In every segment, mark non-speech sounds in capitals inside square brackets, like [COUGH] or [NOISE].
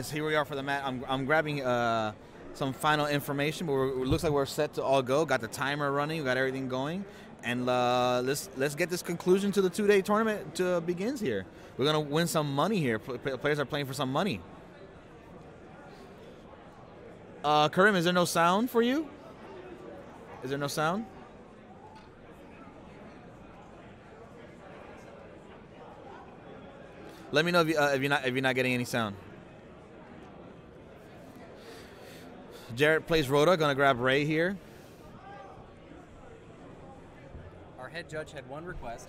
guys, here we are for the mat. I'm, I'm grabbing uh, some final information, but it looks like we're set to all go. Got the timer running, we got everything going, and uh, let's let's get this conclusion to the two-day tournament to begins here. We're gonna win some money here. Pl- players are playing for some money. Uh, Karim, is there no sound for you? Is there no sound? Let me know if, you, uh, if you're not if you're not getting any sound. Jarrett plays Rhoda. Gonna grab Raye here. Our head judge had one request,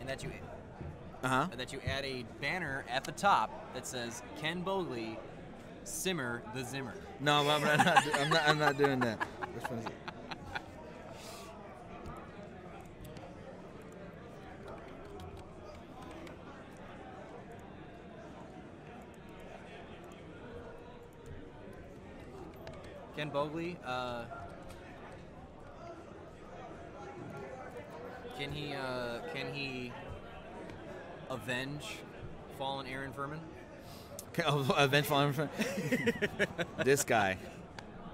and that you Uh huh. that you add a banner at the top that says Ken Bogley, simmer the Zimmer. No, I'm not. I'm not, I'm not, I'm not doing that. Which one is it? Ken Bogley, uh, can he uh, can he avenge fallen Aaron Furman? Oh, [LAUGHS] Eventual Infant. [LAUGHS] this guy.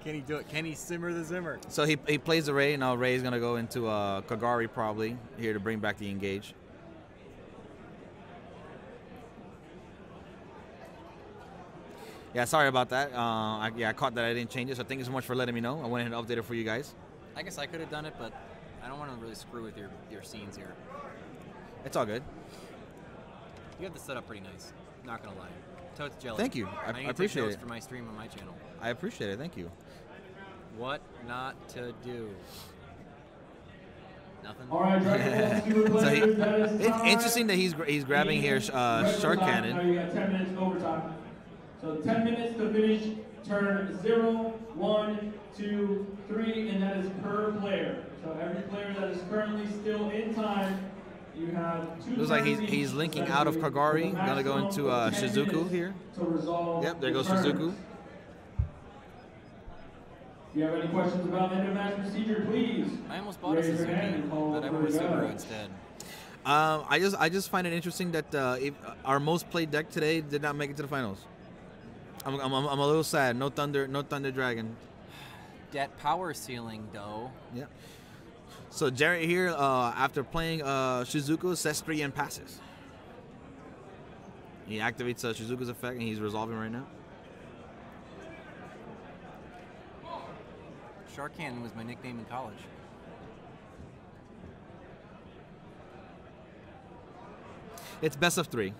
Can he do it? Can he simmer the Zimmer? So he, he plays the Raye. Now Raye's gonna go into uh, Kagari probably here to bring back the engage. Yeah, sorry about that. Uh, I, yeah, I caught that I didn't change it. So thank you so much for letting me know. I went ahead and updated it for you guys. I guess I could have done it, but I don't want to really screw with your, your scenes here. It's all good. You have the setup pretty nice. Not gonna lie. Totes jelly. Thank you. I- need I to take appreciate it. for my stream on my channel. I appreciate it. Thank you. What not to do? Nothing. All right, Dragon Ball Super So he, players, that is it's interesting that he's he's grabbing here uh, Regular Shark time. Now Cannon. So 10 minutes to finish turn zero, one, two, three, and that is per player. So every player that is currently still in time, you have two Looks like he's he's linking out of Kagari. with a Gonna go into uh, Shizuku here. To resolve Yep, there goes turns. Shizuku. If you have any questions about end of match procedure, please. I almost bought a raise your Suzuki, hand and but I for went with Subaru instead. Um, I just I just find it interesting that uh, if, our most played deck today did not make it to the finals. I'm, I'm, I'm a little sad. No thunder, no thunder dragon. [SIGHS] That power ceiling, though. Yeah. So Jarrett here, uh, after playing uh, Shizuku, says three and passes. He activates uh, Shizuku's effect and he's resolving right now. Shark Cannon was my nickname in college. It's best of three.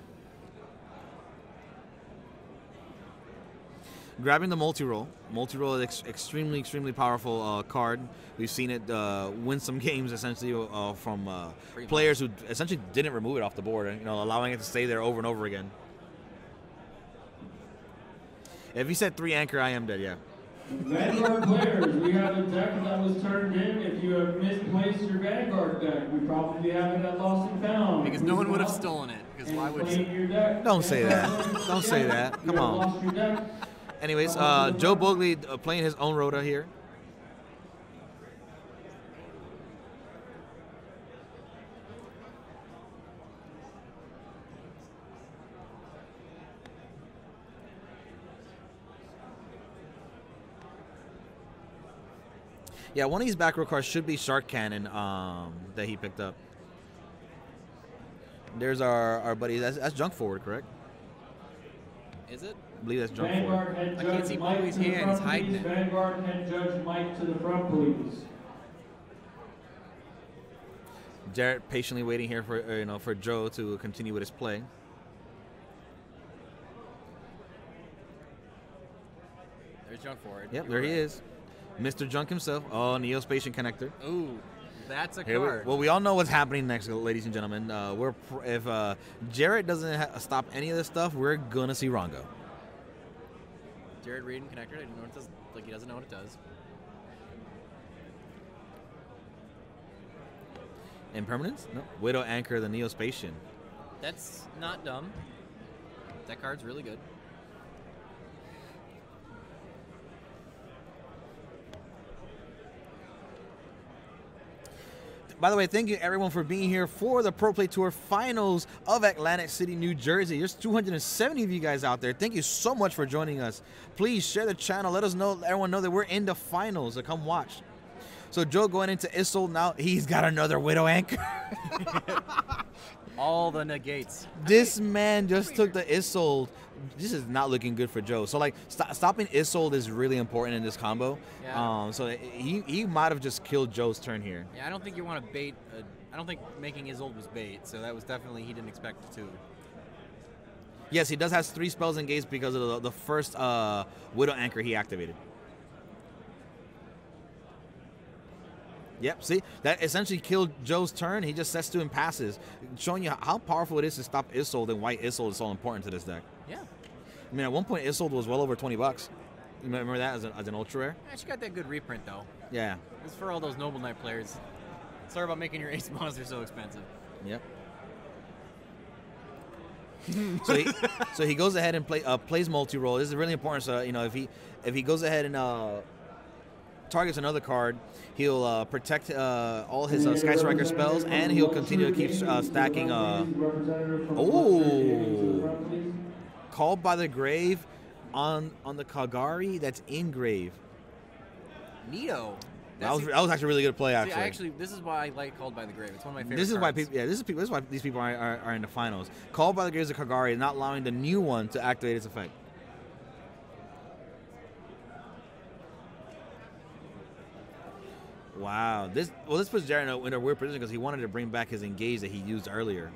Grabbing the Multirole. Multi roll is ex- extremely, extremely powerful uh, card. We've seen it uh, win some [LAUGHS] games essentially uh, from uh, Pretty players who essentially didn't remove it off the board, and you know, allowing it to stay there over and over again. If you said three anchor, I am dead. Yeah. Vanguard players, we have a deck that was turned in. If you have misplaced your Vanguard deck, we probably have it at Lost and Found. Because no one would have stolen it. Because why would Claim your deck. Don't say that. [LAUGHS] Don't say that. You Come have on. Anyways, uh, Joe Bogley uh, playing his own rota here. Yeah, one of these back row cards should be Shark Cannon um, that he picked up. There's our, our buddy. That's, that's Junk Forward, correct? Is it? I believe that's Junk Forward. Vanguard head I can't see Mike Bowley's to the hand, he's hiding please. it. Vanguard head judge Mike to the front, please. Jarrett patiently waiting here for uh, you know for Joe to continue with his play. There's Junk Forward. Yep, You there were he right. is, Mr. Junk himself. Oh, Neospatian connector. Ooh, that's a Here we, card. well, we all know what's happening next, ladies and gentlemen. Uh, we're pr- if uh, Jarrett doesn't ha- stop any of this stuff, we're gonna see Rhongo. Jared Reed and connector. I didn't know what it does. Like he doesn't know what it does. Impermanence? No. Widow Anchor, the Neospatian. That's not dumb. That card's really good. By the way, thank you everyone for being here for the Pro Play Tour finals of Atlantic City, New Jersey. There's 270 of you guys out there. Thank you so much for joining us. Please share the channel. Let us know, let everyone know that we're in the finals. So come watch. So Joe going into Isolde now. He's got another Widow Anchor. [LAUGHS] All the negates. this man just took the Isolde. This is not looking good for Joe. So like st- stopping Isolde is really important in this combo. Yeah. Um, so he he might have just killed Joe's turn here. Yeah, I don't think you want to bait. A, I don't think making Isolde was bait, so that was definitely he didn't expect to. Yes, he does has three spells engaged because of the, the first uh, Widow Anchor he activated. Yep, see? That essentially killed Joe's turn. He just sets to and passes, showing you how powerful it is to stop Isolde and why Isolde is so important to this deck. Yeah. I mean, at one point, Isolde was well over 20 bucks. You remember that as, a, as an ultra rare? Yeah, she got that good reprint though. Yeah. It's for all those Noble Knight players. Sorry about making your [LAUGHS] ace monster so expensive. Yep. so he [LAUGHS] so he goes ahead and play uh, plays Multirole. This is really important. So you know if he if he goes ahead and uh, targets another card, he'll uh, protect uh, all his uh, Sky Striker spells, and he'll continue to keep uh, stacking. Uh, oh, called by the grave on on the Kagari that's in grave. Neato. That was that was actually a really good play. See, Actually, I actually, this is why I like Called by the Grave. It's one of my favorite. This is why people. Yeah, this is people. This is why these people are, are, are in the finals. Called by the Graves of Kagari, not allowing the new one to activate its effect. Wow. This well, this puts Jared in a, in a weird position because he wanted to bring back his engage that he used earlier.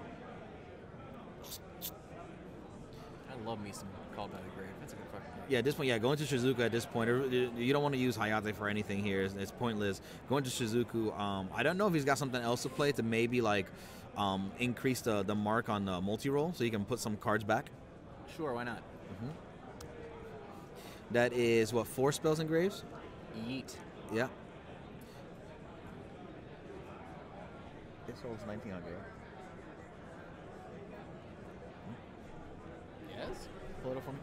I love me some Called by the Grave. That's a good fucking. Yeah, at this point, yeah, going to Shizuku at this point, you don't want to use Hayate for anything here. It's, it's pointless. Going to Shizuku, um, I don't know if he's got something else to play to maybe like um, increase the, the mark on the Multirole so you can put some cards back. Sure, why not? That is what four spells and graves. Yeet. Yeah. This holds 1900. Yes. Pull it up for me,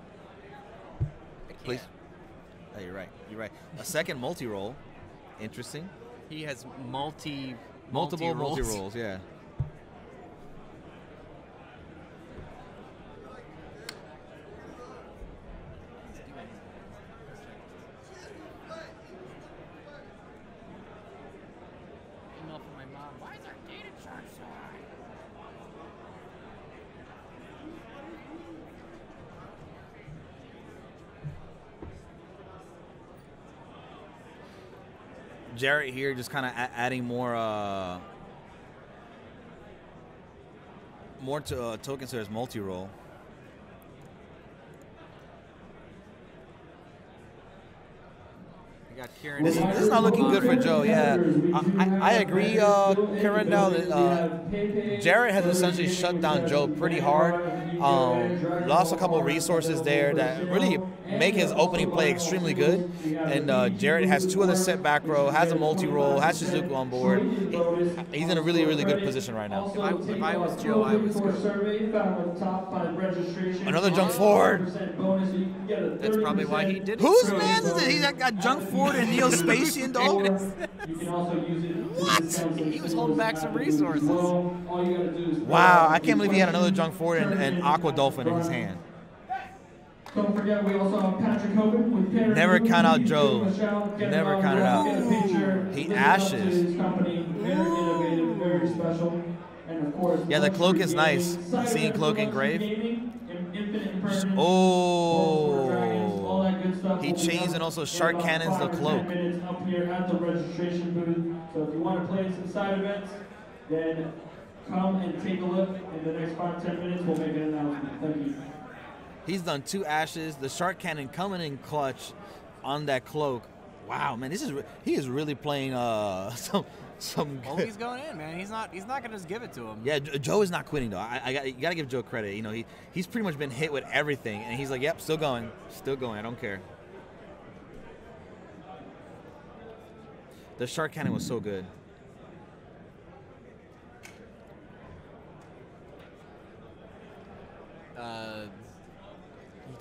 please. Oh, you're right. You're right. A second Multirole. Interesting. He has multi Multiple multi multi rolls. Yeah. Email from my mom. Why is our data charge so high? Jarrett here just kind of a- adding more uh more to uh, tokens to his Multirole. Got This is, this is not looking good for Joe. Yeah, I, I, I agree, uh, Karen. Now that uh, Jarrett has essentially shut down Joe pretty hard. Um, lost a couple of resources there that really make his opening play extremely good. And uh, Jarrett has two other set back row, has a Multirole, has Shizuku on board. He- he's in a really, really good position right now. If I- if I was Joe, I would go. Another jump forward. That's probably why he did it. Whose man is it? He got, got junk forward and Neil Neospatian dog. [LAUGHS] What? He was holding back some resources. Wow, I can't believe he had another junk forward and, and Aqua Dolphin in his hand. Don't forget, we also have Patrick Hogan with Perry. Never count out He's Joe. Michelle. Never count it out. board, get a picture. He Live up to ashes. company. Very innovative, very special. And of course, Yeah, the cloak is nice. Gaming, Cyber Seeing cloak in grave. Gaming, in- Infinite Impermanence, Oh. Dragons, all that good stuff oh. He chains and also shark cannons the five or 10 cloak. up here at the registration booth. So if you want to play some side events, then come and take a look. In the next five ten minutes, we'll make an announcement. Thank you. He's done two ashes. The shark cannon coming in clutch on that cloak. Wow, man, this is he is really playing uh [LAUGHS] some some. Oh, good- he's going in, man. He's not. He's not gonna just give it to him. Yeah, Joe is not quitting though. I, I got, you gotta give Joe credit. You know, he he's pretty much been hit with everything, and he's like, "Yep, still going, still going. I don't care." The shark cannon was so good. Uh,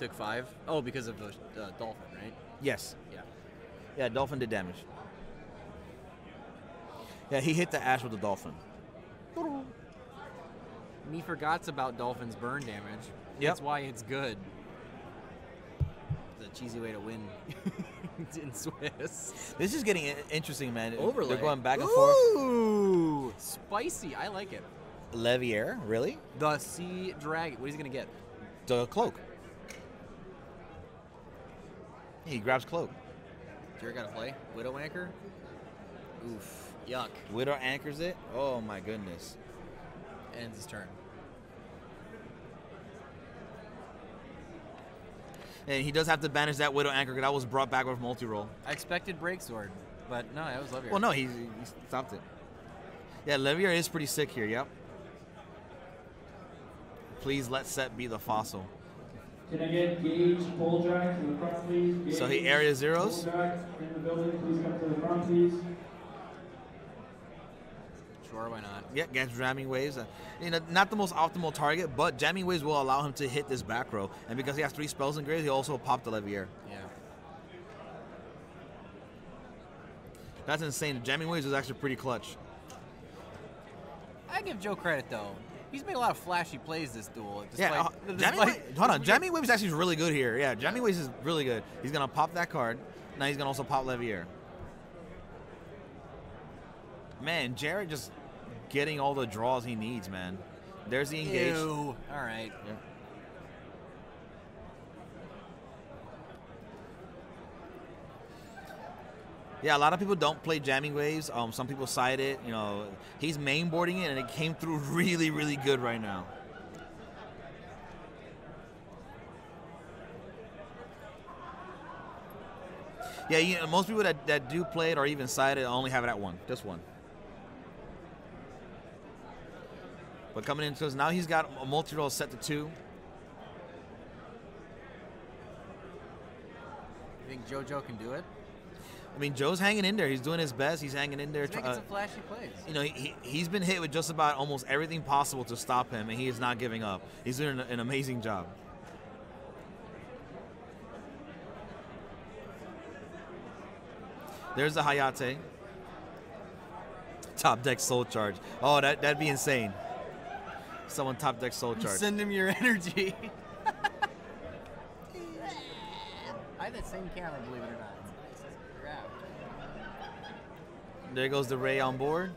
took five. Oh, because of the uh, dolphin, right? Yes, Yeah. yeah, Dolphin did damage. Yeah, he hit the ash with the dolphin. Me forgots about Dolphin's burn damage. Yep. That's why it's good. It's a cheesy way to win [LAUGHS] in Swiss. This is getting interesting, man. Overlay. They're going back and forth. Ooh, spicy. I like it. Leviair, really? The Sea Dragon. What is he gonna get? The cloak. He grabs cloak. Jared got to play Widow Anchor. Oof. Yuck. Widow anchors it. Oh my goodness. Ends his turn. And he does have to banish that Widow anchor because that was brought back with Multirole. I expected Break Sword, but no, that was Leviair. Well, no, he, he stopped it. Yeah, Leviair is pretty sick here. Yep. Please let Set be the fossil. Can I get Gage Boldrak to the front, please? Gage, So he area zeros? Boldrak in the building, please come to the front, please. Sure, why not? Yeah, against jamming waves. Uh, you know, not the most optimal target, but jamming waves will allow him to hit this back row. And because he has three spells in grade, he also popped the Leviair. Yeah. That's insane. Jamming waves is actually pretty clutch. I give Joe credit though. He's made a lot of flashy plays this duel. Yeah, uh, [LAUGHS] despite- wave, hold on. despite- Jamming waves actually is really good here. Yeah, jamming waves is really good. He's gonna pop that card. Now he's gonna also pop Leviair. Man, Jared just getting all the draws he needs, man. There's the engage. Ew. All right. Yeah. Yeah, a lot of people don't play jamming waves. Um, some people side it. You know, he's mainboarding it, and it came through [LAUGHS] really, really good right now. Yeah, you know, most people that, that do play it or even side it only have it at one, just one. But coming into this now, he's got a Multirole set to two. You think JoJo can do it? I mean, Joe's hanging in there. He's doing his best. He's hanging in there. He's try- making uh, some flashy plays. you know, he, he's been hit with just about almost everything possible to stop him, and he is not giving up. He's doing an, an amazing job. There's the Hayate. Top deck soul charge. Oh, that, that'd be insane. Someone top deck soul charge. Send him your [LAUGHS] energy. [LAUGHS] I have that same camera, believe it or not. It's nice to grab. There goes the Raye on board.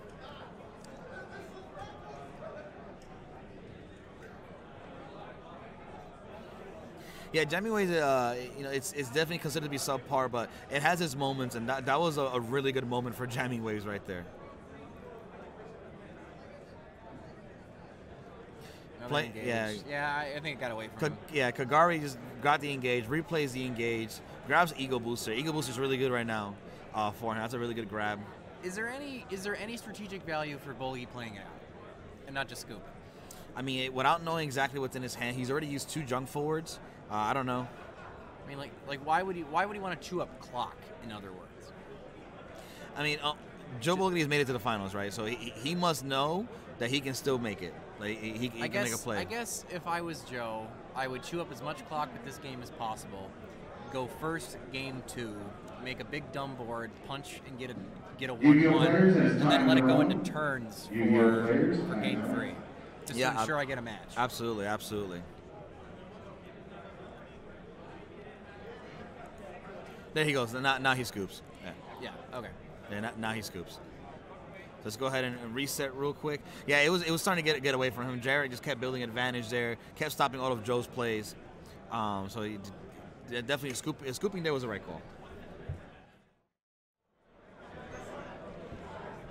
Yeah, Jamming Waves, uh, you know, it's, it's definitely considered to be subpar, but it has its moments, and that, that was a, a really good moment for Jamming Waves right there. Play- yeah. Yeah, I, I think it got away Ka- from him. yeah, Kagari just got the engage, replays the engage, grabs Ego Booster. Ego Booster's really good right now uh, for him. That's a really good grab. Is there any is there any strategic value for Bolgi playing it out, and not just scoop? I mean, it- without knowing exactly what's in his hand, he's already used two junk forwards. Uh, I don't know. I mean, like like why would he why would he want to chew up clock? In other words, I mean, uh, Joe Bogley has made it to the finals, right? So he, he must know that he can still make it. Like he, he, he can guess make a play. I guess if I was Joe, I would chew up as much clock with this game as possible. Go first game two, make a big dumb board, punch and get a get a one Yu-Gi-Oh one, players, it's and then let it go into turns for for game three, just Yeah, to I- ensure I get a match. Absolutely, absolutely. There he goes. Now, now he scoops. Yeah. Yeah. Okay. Yeah, now, now he scoops. Let's go ahead and and reset real quick. Yeah, it was it was starting to get get away from him. Jared just kept building advantage there, kept stopping all of Joe's plays. Um, so he definitely scoop, scooping there was the right call.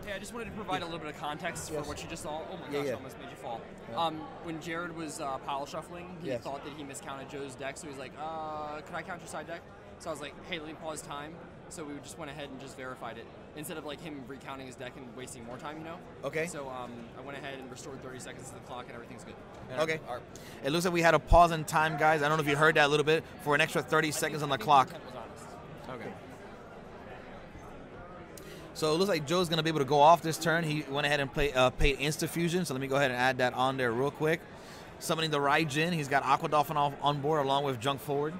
Yeah, I just wanted to provide a little bit of context for what you just saw. Oh my Yeah, gosh, yeah. I almost made you fall. Um, when Jared was uh, pile shuffling, he Yes. thought that he miscounted Joe's deck, so he's like, uh, could I count your side deck? So I was like, hey, let me pause time. So we just went ahead and just verified it instead of like him recounting his deck and wasting more time, you know? Okay. So um, I went ahead and restored 30 seconds to the clock and everything's good. And Okay. our- It looks like we had a pause in time, guys. I don't know if you heard that a little bit for an extra 30 I think- seconds on I the think clock. was honest. okay. So it looks like Joe's gonna be able to go off this turn. He went ahead and play, uh, paid Insta Fusion. So let me go ahead and add that on there real quick. Summoning the Raijin. He's got Aqua Dolphin off, on board along with Junk Forward.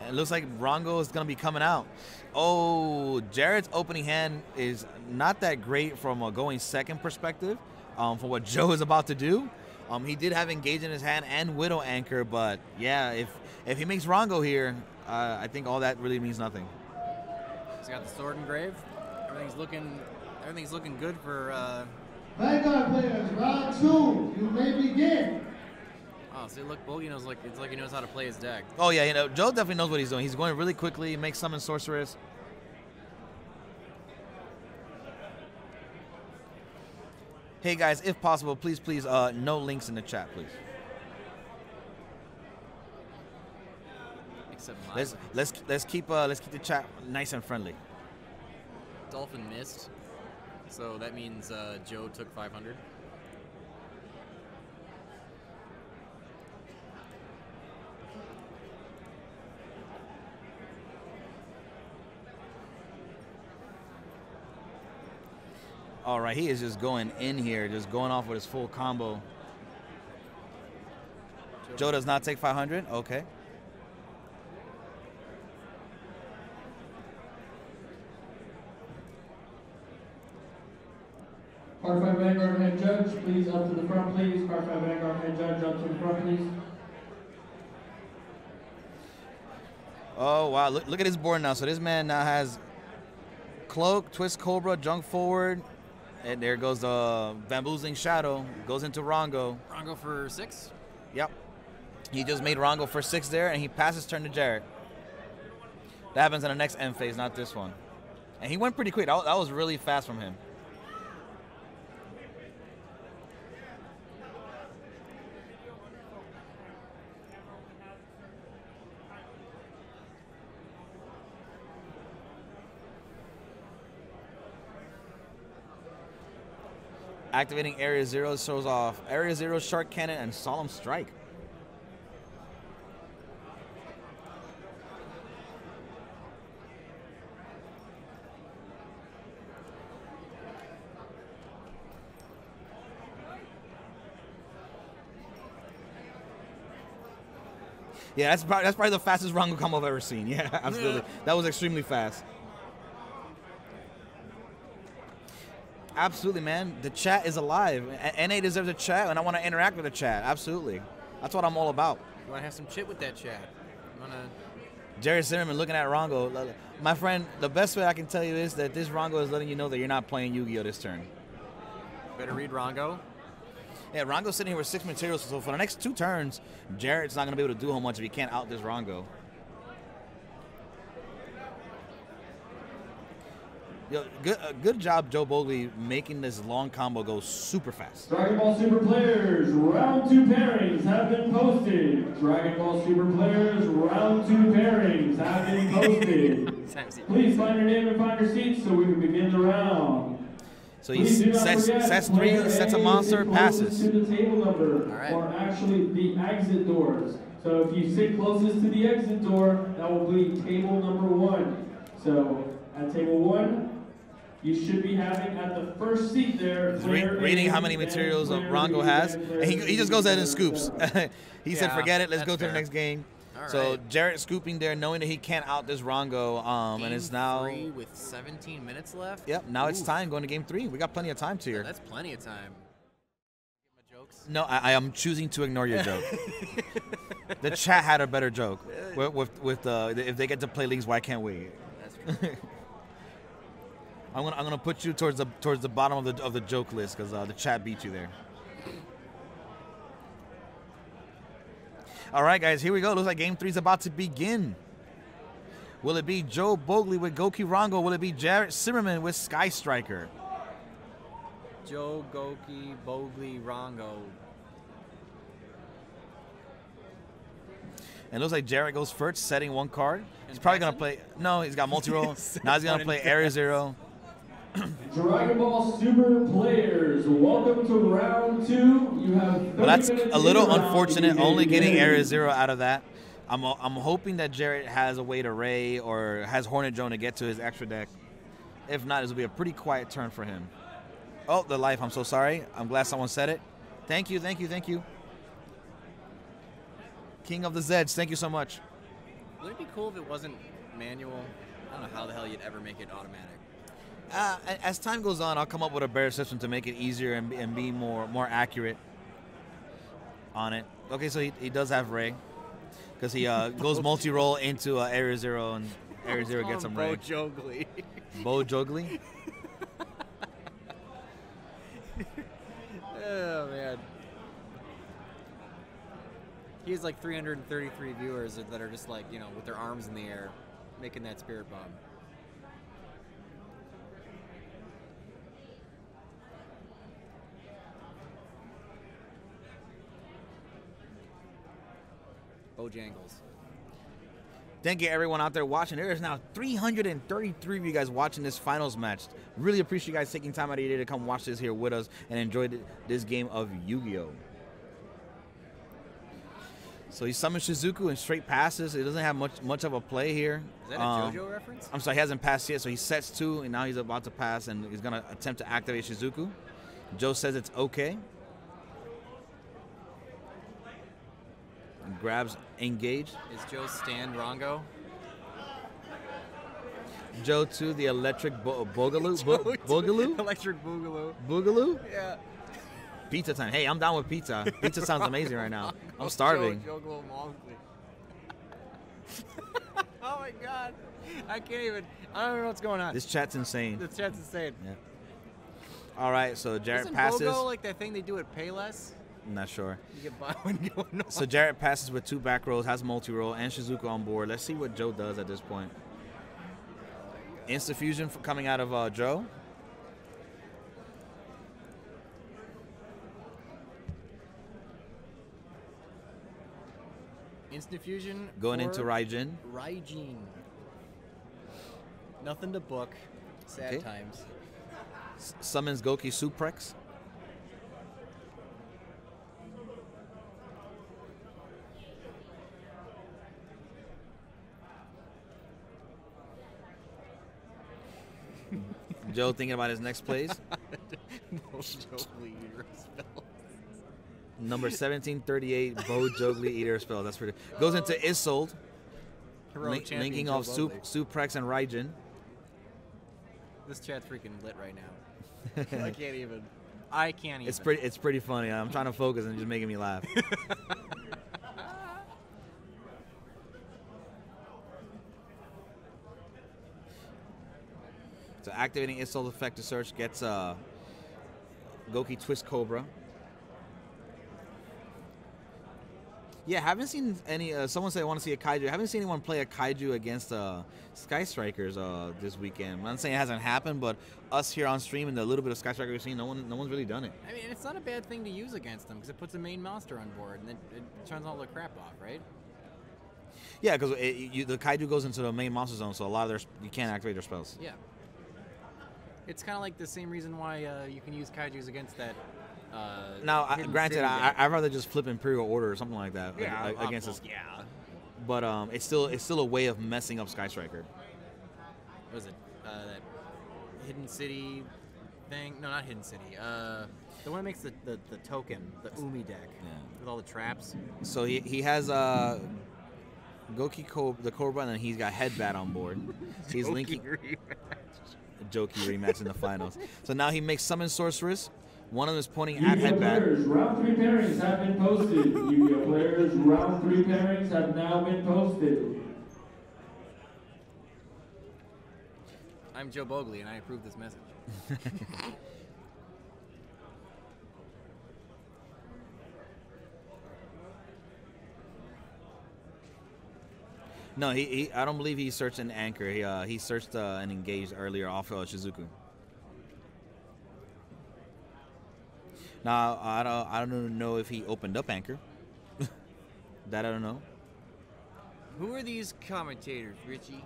And it looks like Rhongo is gonna be coming out. Oh, Jared's opening hand is not that great from a going second perspective um, for what [LAUGHS] Joe is about to do. Um, he did have engage in his hand and widow anchor, but yeah, if if he makes Rhongo here, uh, I think all that really means nothing. He's got the sword engraved. Everything's looking everything's looking good for. Uh, Vanguard players, round two, you may begin. oh, see, look, Bogey knows like it's like he knows how to play his deck. Oh yeah, you know Joe definitely knows what he's doing. He's going really quickly, makes summon sorceress. Hey guys, if possible, please, please, uh, no links in the chat, please. Except Let's let's let's keep uh, let's keep the chat nice and friendly. Dolphin missed, so that means uh, Joe took 500. All right, he is just going in here, just going off with his full combo. Joe does not take 500. Okay. Part 5 Vanguard head judge, please up to the front, please. Part 5 Vanguard head judge, up to the front, please. Oh wow! Look, look at his board now. So this man now has cloak, twist cobra, junk forward, and there goes the bamboozling shadow. Goes into Rhongo. Rhongo for six. Yep. He just made Rhongo for six there, and he passes turn to Jared. That happens in the next end phase, not this one. And he went pretty quick. That, that was really fast from him. Activating Area Zero shows off Area Zero, Shark Cannon, and Solemn Strike. Yeah, that's probably, that's probably the fastest Rhongo combo I've ever seen. [LAUGHS] Yeah, absolutely. That was extremely fast. Absolutely, man. The chat is alive. NA deserves a chat, and I want to interact with the chat. Absolutely. That's what I'm all about. You want to have some chit with that chat? You want to? Jerry Zimmerman looking at Rhongo. My friend, the best way I can tell you is that this Rhongo is letting you know that you're not playing Yu-Gi-Oh this turn. Better read Rhongo. Yeah, Rhongo's sitting here with six materials, so for the next two turns, Jarrett's not going to be able to do how much if he can't out this Rhongo. Yo, good, uh, good job, Joe Bogley, making this long combo go super fast. Dragon Ball Super players, round two pairings have been posted. Dragon Ball Super players, round two pairings have been posted. [LAUGHS] Please find your name and find your seat so we can begin the round. So he Please sets, sets three, player sets a A monster, sit closest passes. To the table number, All right. or actually the exit doors. So if you sit closest to the exit door, that will be table number one. So at table one, you should be having at the first seat there. Re- reading how many materials uh, player Rhongo has, and and he, he just goes ahead and scoops. [LAUGHS] he said, "Forget it. Let's that's go to the next game." All so right. Jarrett scooping there, knowing that he can't out this Rhongo, um, and it's now. three with 17 minutes left. Yep, now it's time going to game three. We got plenty of time to here. That's plenty of time. My jokes. No, I, I am choosing to ignore your joke. [LAUGHS] the chat had a better joke with with, with uh, if they get to play leagues, why can't we? [LAUGHS] I'm gonna I'm gonna put you towards the towards the bottom of the of the joke list because uh, the chat beat you there. All right, guys, here we go. Looks like game three's about to begin. Will it be Joe Bogley with Gouki Rhongo? Will it be Jarrett Zimmerman with Sky Striker? Joe, Gouki, Bogley, Rhongo. And it looks like Jarrett goes first, setting one card. He's probably gonna play. No, he's got Multirole. [LAUGHS] now he's gonna play Area Zero. Dragon Ball Super players, welcome to round two. You have Well, that's a little in the round. unfortunate, only getting begin. Area Zero out of that. I'm, I'm hoping that Jarrett has a way to Raye or has Hornet Drone to get to his extra deck. If not, this will be a pretty quiet turn for him. Oh, the life. I'm so sorry. I'm glad someone said it. Thank you, thank you, thank you. King of the Zeds, thank you so much. Would it be cool if it wasn't manual? I don't know how the hell you'd ever make it automatic. Uh, as time goes on, I'll come up with a better system to make it easier and, and be more more accurate on it. Okay, so he, he does have Raye because he uh, [LAUGHS] goes Multirole into uh, Area Zero and Area Zero gets him Raye. Jogly. Bo Jogly. [LAUGHS] [LAUGHS] oh man. He has like 333 viewers that are just like you know with their arms in the air, making that spirit bomb. Bojangles. Thank you everyone out there watching. There is now 333 of you guys watching this finals match. Really appreciate you guys taking time out of your day to come watch this here with us and enjoy this game of Yu-Gi-Oh. So he summons Shizuku and straight passes. It doesn't have much much of a play here. Is that a Um, JoJo reference? I'm sorry, he hasn't passed yet, so he sets two, and now he's about to pass, and he's gonna attempt to activate Shizuku. Joe says it's okay. Grabs engage. Is Joe stand Rhongo? Joe to the electric bo- boogaloo. [LAUGHS] Bo- boogaloo? Electric Boogaloo. Boogaloo? Yeah. Pizza time. Hey, I'm down with pizza. Pizza sounds [LAUGHS] amazing right now. I'm starving. Joe, Joe [LAUGHS] oh my god. I can't even. I don't know what's going on. This chat's insane. This chat's insane. Yeah. All right, so Jarrett Isn't passes. BOGO like that thing they do at Payless? I'm not sure. You get one, get one. So Jarrett passes with two back rolls, has Multirole, and Shizuku on board. Let's see what Joe does at this point. Insta fusion coming out of uh, Joe. Instant fusion. Going into Raijin. Raijin. Nothing to book. Sad Okay. times. S- summons Gouki Suprex. Joe thinking about his next plays. [LAUGHS] Mojogly eater spell. Number 1738, Bo Jogli Eater Spell. That's pretty. Goes into Isolde, champion linking off Sup- Suprex and Raijin. This chat's freaking lit right now. [LAUGHS] I can't even. I can't even. It's pretty. It's pretty funny. I'm trying to focus and just making me laugh. [LAUGHS] activating Isolde effect to search gets uh, Gouki Twist Cobra. Yeah, haven't seen any. Uh, someone said I want to see a kaiju. I haven't seen anyone play a kaiju against uh, Sky Strikers uh, this weekend. I'm not saying it hasn't happened, but us here on stream and the little bit of Sky Striker we've seen, no one, no one's really done it. I mean, it's not a bad thing to use against them because it puts a main monster on board and then it turns all the crap off, right? Yeah, because the kaiju goes into the main monster zone, so a lot of their you can't activate their spells. Yeah. It's kind of like the same reason why uh, you can use kaiju's against that. Uh, Now, I, granted, I, I'd rather just flip Imperial Order or something like that yeah, uh, against this. Yeah. But um, it's still it's still a way of messing up Sky Striker. What was it? Uh, that Hidden City thing? No, not Hidden City. Uh, the one that makes the, the, the token, the Umi deck, Yeah. with all the traps. So he, he has uh, Gouki Co- the Cobra, and then he's got Headbatt on board. [LAUGHS] He's linking Joki rematch in the finals. [LAUGHS] So now he makes Summon Sorceress. One of them is pointing at Yu-Gi-Oh Headbatt. players, round three pairings have been posted. Yu-Gi-Oh players, round three pairings have now been posted. I'm Joe Bogley, and I approve this message. [LAUGHS] No, he, he I don't believe he searched an anchor. He uh, he searched uh, and engaged earlier off uh, Shizuku. Now I don't I don't know if he opened up anchor. [LAUGHS] that I don't know. Who are these commentators, Richie?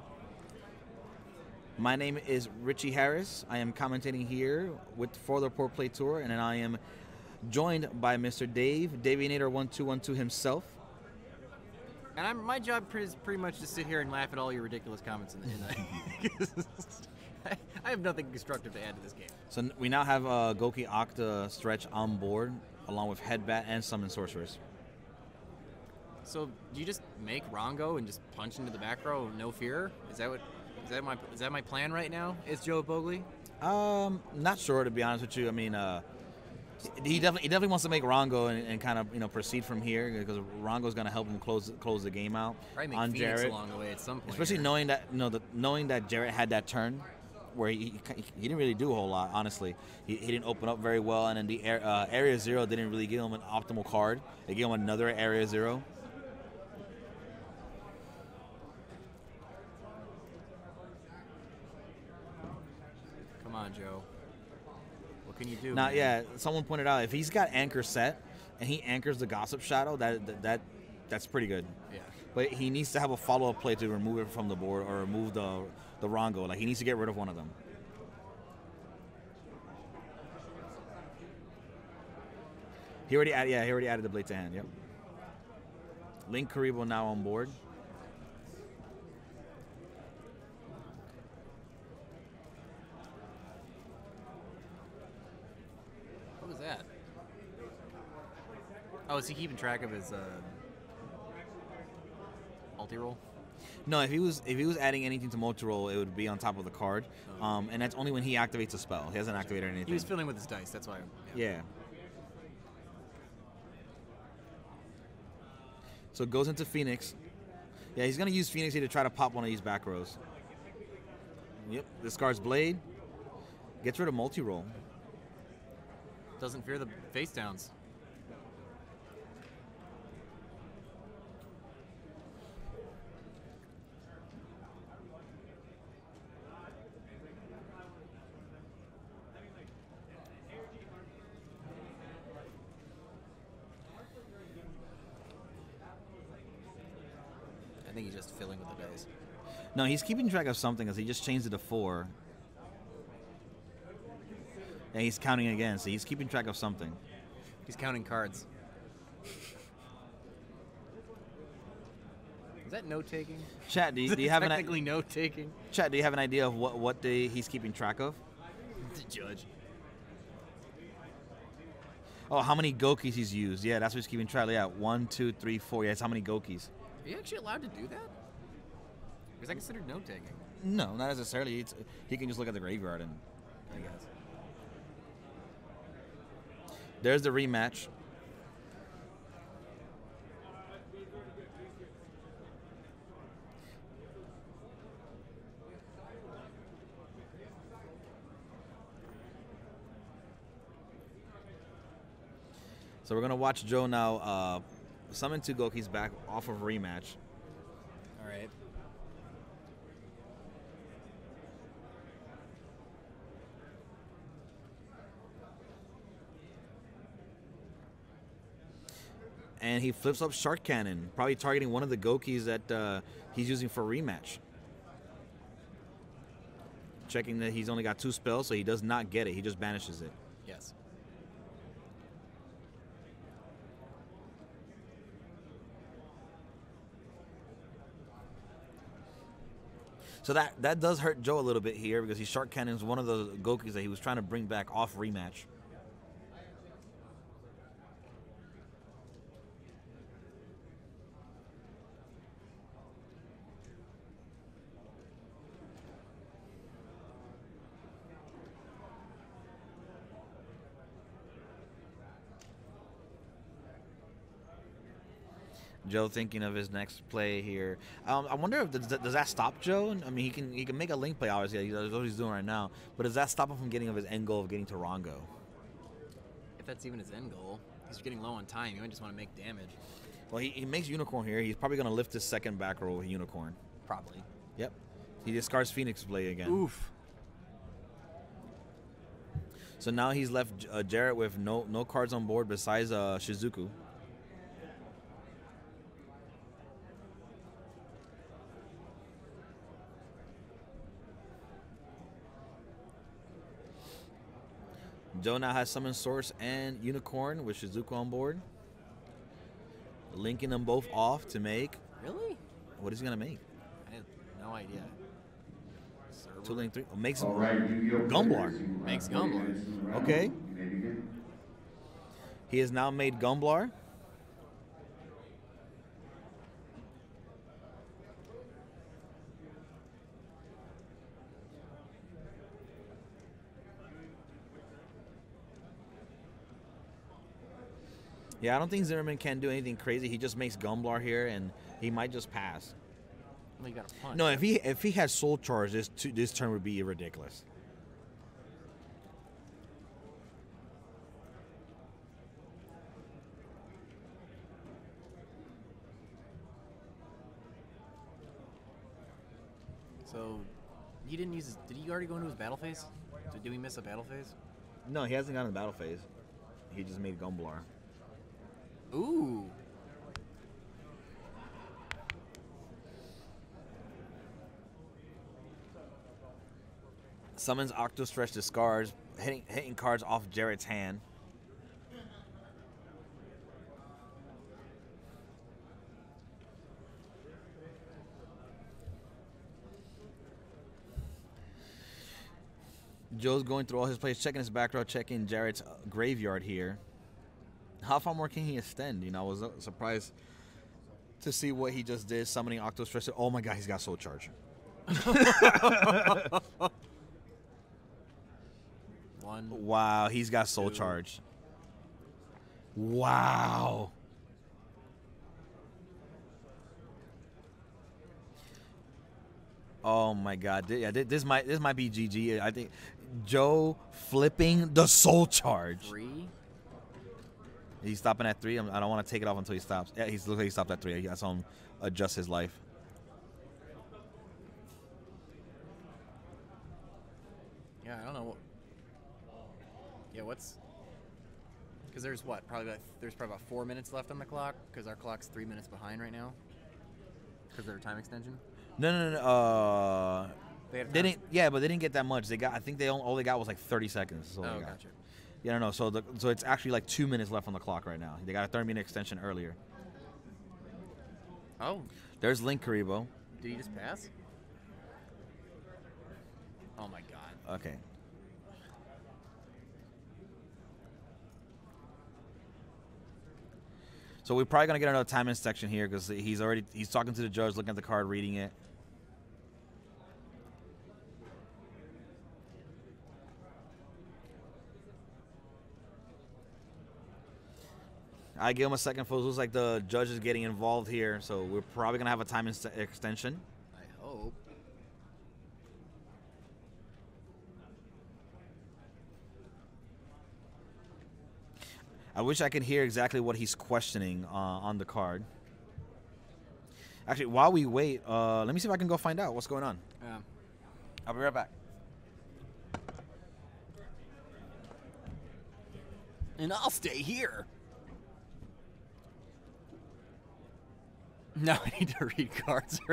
My name is Richie Harris. I am commentating here with for the Pro-Play Tour, and then I am joined by Mr. Dave Davinator one two one two himself. And I'm, my job is pretty much to sit here and laugh at all your ridiculous comments in the. In the I, [LAUGHS] I have nothing constructive to add to this game. So we now have uh, Gouki Octostretch on board, along with Headbatt and Summon Sorceress. So do you just make Rhongo and just punch into the back row, no fear? Is that what? Is that my is that my plan right now? Is Joe Bogley? Um, not sure to be honest with you. I mean, uh, he definitely he definitely wants to make Rhongo and, and kind of you know proceed from here because Rhongo's going to help him close close the game out Probably on Phoenix Jarrett. along the way at some point. Especially here. knowing that you know the, knowing that Jarrett had that turn where he, he, he didn't really do a whole lot. Honestly, he, he didn't open up very well, and then the air, uh, area zero didn't really give him an optimal card. They gave him another area zero. Come on, Joe. What can you do? Now, man? yeah, someone pointed out if he's got anchor set and he anchors the gossip shadow, that that, that that's pretty good. Yeah. But he needs to have a follow up play to remove it from the board or remove the the Rhongo. Like he needs to get rid of one of them. He already added, yeah, he already added the blade to hand. Yep. Linkuriboh now on board. That? Oh, is he keeping track of his uh, Multirole? No, if he was if he was adding anything to Multirole, it would be on top of the card, um, and that's only when he activates a spell. He hasn't activated anything. He was fiddling with his dice. That's why. Yeah. So it goes into Phoenix. Yeah, he's gonna use Phoenix here to try to pop one of these back rows. Yep, discards blade. Gets rid of Multirole. Doesn't fear the face downs. I think he's just filling with the dice. No, he's keeping track of something because he just changed it to four. And he's counting again, so he's keeping track of something. He's counting cards. Is that note taking? Chat, do you, do you have an technically note taking? chat? Do you have an idea of what what day he's keeping track of? The judge. Oh, how many Goukis he's used? Yeah, that's what he's keeping track. Of. Yeah, one, two, three, four. Yeah, it's how many Goukis. Are you actually allowed to do that? Is that considered note taking? No, not necessarily. It's, he can just look at the graveyard and. I guess. There's the rematch. So we're gonna watch Joe now uh, summon two Goukis back off of rematch. All right. And he flips up Shark Cannon, probably targeting one of the Goukis that uh, he's using for rematch. Checking that he's only got two spells, so he does not get it. He just banishes it. Yes. So that that does hurt Joe a little bit here because he Shark Cannon's one of the Goukis that he was trying to bring back off rematch. Joe thinking of his next play here. Um, I wonder if does, that- does that stop Joe? I mean, he can he can make a link play obviously. That's what he's doing right now. But does that stop him from getting of his end goal of getting to Rhongo? If that's even his end goal, he's getting low on time. He might just want to make damage. Well, he, he makes Unicorn here. He's probably going to lift his second back row with Unicorn. Probably. Yep. He discards Phoenix Blade again. Oof. So now he's left uh, Jarrett with no no cards on board besides uh, Shizuku. Joe now has Summon Source and Unicorn with Shizuku on board. Linking them both off to make. Really? What is he going to make? I have no idea. Server. Two link three. Oh, makes All right, Gumblar. Makes have 30 Gumblar. minutes in the round. Okay. You may begin. He has now made Gumblar. Yeah, I don't think Zimmerman can do anything crazy. He just makes Gumblar here, and he might just pass. Well, you got a punch. No, if he if he had Soul Charge, this tu- this turn would be ridiculous. So, he didn't use his. Did he already go into his battle phase? So did we miss a battle phase? No, he hasn't gotten the battle phase. He just made Gumblar. Ooh. Summons Octostretch discards, hitting hitting cards off Jarrett's hand. Joe's going through all his plays, checking his back row, checking Jarrett's graveyard here. How far more can he extend? You know, I was uh, surprised to see what he just did, summoning Octostretch. Oh my god, he's got Soul Charge. [LAUGHS] One. Wow, he's got soul Two. charge. Wow. Oh my God! Yeah, this might this might be GG. I think Joe flipping the soul charge. Three. He's stopping at three. I'm, don't want to take it off until he stops. Yeah, he's looks like he stopped at three. I saw him adjust his life. Yeah, I don't know. what- Yeah, what's? Because there's what? Probably about, there's probably about four minutes left on the clock. Because our clock's three minutes behind right now. Because of their time extension. No, no, no. no uh, They they didn't. Yeah, but they didn't get that much. They got. I think they all, all they got was like 30 seconds. Oh, gotcha. Yeah, no, no. So the, so it's actually like two minutes left on the clock right now. They got a 30 minute extension earlier. Oh, There's Linkuriboh. did he just pass? Oh my god. Okay. So we're probably gonna get another time in section here because he's already he's talking to the judge, looking at the card, reading it. I give him a second. For it looks like the judge is getting involved here, so we're probably gonna have a time extension. I hope. I wish I could hear exactly what he's questioning uh, on the card. Actually, while we wait, uh, let me see if I can go find out what's going on. Yeah. I'll be right back. And I'll stay here. [LAUGHS] No, I need to read cards. [LAUGHS]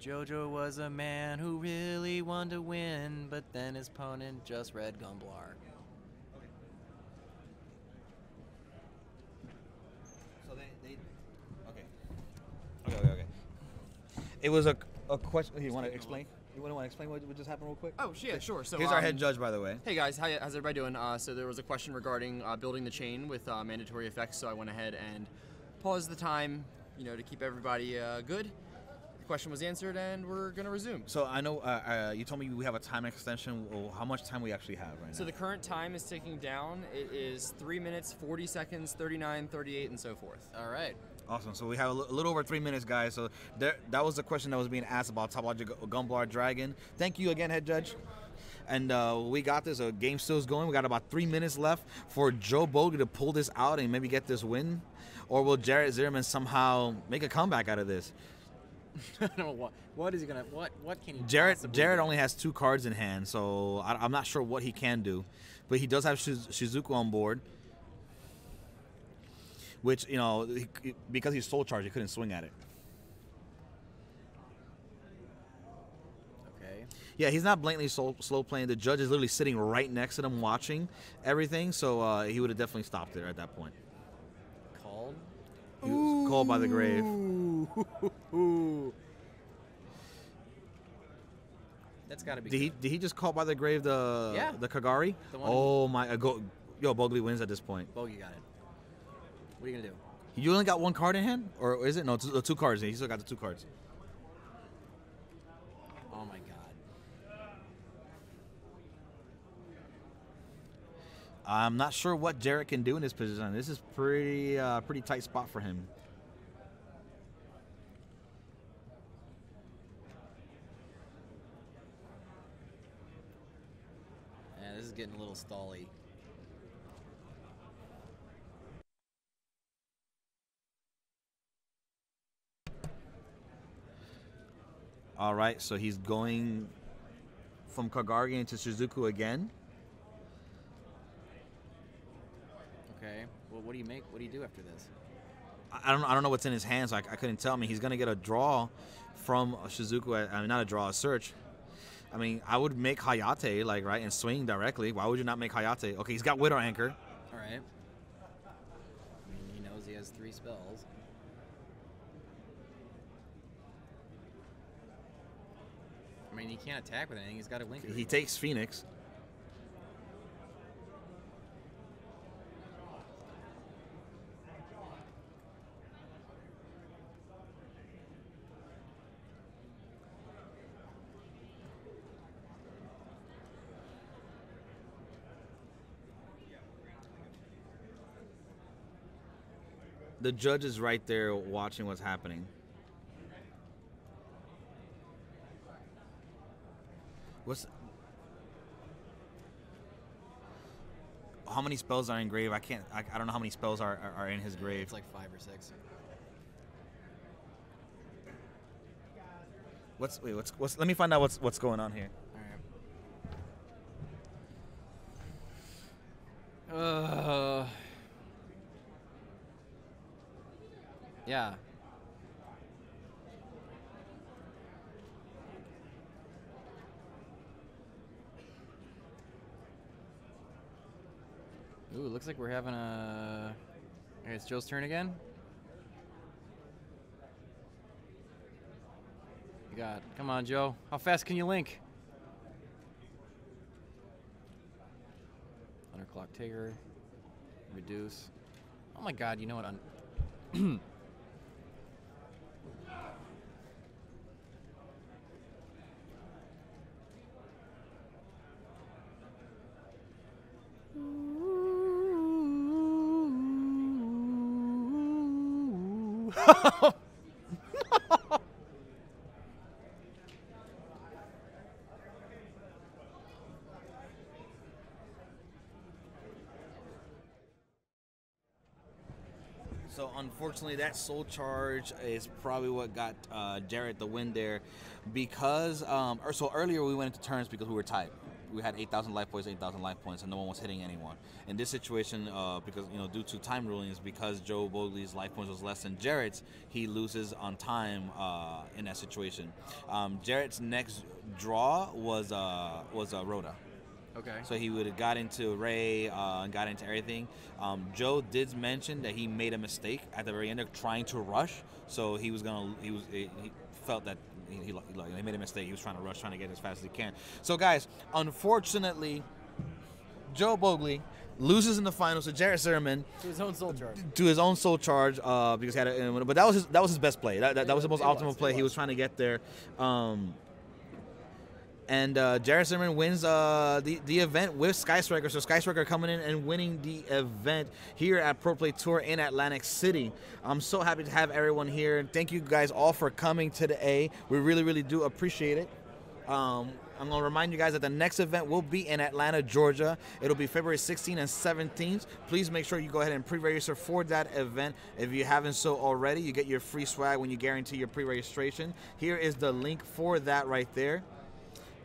Jojo was a man who really wanted to win, but then his opponent just read Gumblar. So they, they okay. Okay, okay, okay. It was a, a question. You want to explain? You want to explain what, what just happened real quick? Oh, sh- yeah, sure. So Here's our um, head judge, by the way. Hey guys, how, how's everybody doing? Uh, so there was a question regarding uh, building the chain with uh, mandatory effects, so I went ahead and paused the time, you know, to keep everybody uh, good. The question was answered, and we're gonna resume. So I know uh, uh, you told me we have a time extension. Well, how much time we actually have right now? So the current time is ticking down. It is three minutes, 40 seconds, 39, 38, and so forth. All right. Awesome. So we have a little over three minutes, guys. So there, that was the question that was being asked about Topologic Gumblar Dragon. Thank you again, head judge. And uh, we got this. A game still is going. We got about three minutes left for Joe Bogie to pull this out and maybe get this win, or will Jarrett Zimmerman somehow make a comeback out of this? [LAUGHS] I don't know what. What is he gonna? What? What can he? Jarrett do? only has two cards in hand, so I, I'm not sure what he can do, but he does have Shiz- Shizuku on board, which you know he, because he's soul charged, he couldn't swing at it. Okay. Yeah, he's not blatantly slow, slow playing. The judge is literally sitting right next to him watching everything, so uh, he would have definitely stopped it at that point. Called. He was called by the grave. [LAUGHS] That's got to be. Did he did he just call by the grave the Yeah. the Kagari? The oh my! Uh, go, yo, Bogley wins at this point. Bogey got it. What are you gonna do? You only got one card in hand, or is it no two, two cards? He still got the two cards. Oh my god. I'm not sure what Jarrett can do in this position. This is pretty uh, pretty tight spot for him. Yeah, this is getting a little stally. All right, so he's going from Kagari to Shizuku again. Okay. Well, what do you make? What do you do after this? I I don't I don't know what's in his hands. So I, I couldn't tell. I mean, he's gonna get a draw from Shizuku. I mean, not a draw, a search. I mean, I would make Hayate like right and swing directly. Why would you not make Hayate? Okay, he's got Widow Anchor. All right. I mean, he knows he has three spells. I mean, he can't attack with anything. He's got a link. He takes Phoenix. The judge is right there watching what's happening. What's how many spells are in grave? I can't. I, I don't know how many spells are, are, are in his grave. It's like five or six. What's wait? What's what's? Let me find out what's what's going on here. All right. Uh. Yeah. Ooh, looks like we're having a. Okay, it's Joe's turn again. You got. Come on, Joe. How fast can you link? Underclock Tigger. Reduce. Oh my god, you know what? [CLEARS THROAT] So unfortunately, that soul charge is probably what got uh, Jarrett the win there, because um, or so earlier we went into turns because we were tied. We had 8,000 life points, 8,000 life points, and no one was hitting anyone. In this situation, uh, because you know due to time rulings, because Joe Bogley's life points was less than Jarrett's, he loses on time uh, in that situation. Um, Jarrett's next draw was uh, was uh, Rhoda. okay. So he would have got into Raye uh, and got into everything. Um, Joe did mention that he made a mistake at the very end of trying to rush. So he was gonna he was he he felt that he, he, he made a mistake. He was trying to rush, trying to get as fast as he can. So guys, unfortunately, Joe Bogley loses in the finals to Jarrett Zimmerman To his own soul charge. to his own soul charge uh, because he had a, but that was his, that was his best play. That, that, that was the most optimal play. He was. was trying to get there. Um, and uh, Jarrett Zimmerman wins uh, the, the event with Sky Striker. So Sky Striker coming in and winning the event here at Pro Play Tour in Atlantic City. I'm so happy to have everyone here. Thank you guys all for coming today. We really, really do appreciate it. Um, I'm going to remind you guys that the next event will be in Atlanta, Georgia. It'll be February 16th and 17th. Please make sure you go ahead and pre-register for that event. If you haven't so already, you get your free swag when you guarantee your pre-registration. Here is the link for that right there.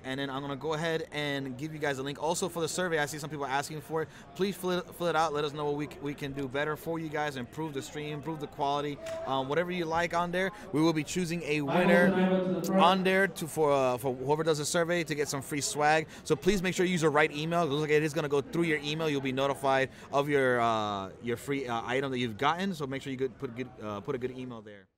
And then I'm gonna go ahead and give you guys a link. Also for the survey, I see some people asking for it. Please fill it, fill it out. Let us know what we, we can do better for you guys. Improve the stream, improve the quality, um, whatever you like on there. We will be choosing a winner on there to for uh, for whoever does the survey to get some free swag. So please make sure you use the right email. It looks like it is gonna go through your email. You'll be notified of your uh, your free uh, item that you've gotten. So make sure you good, put good uh, put a good email there.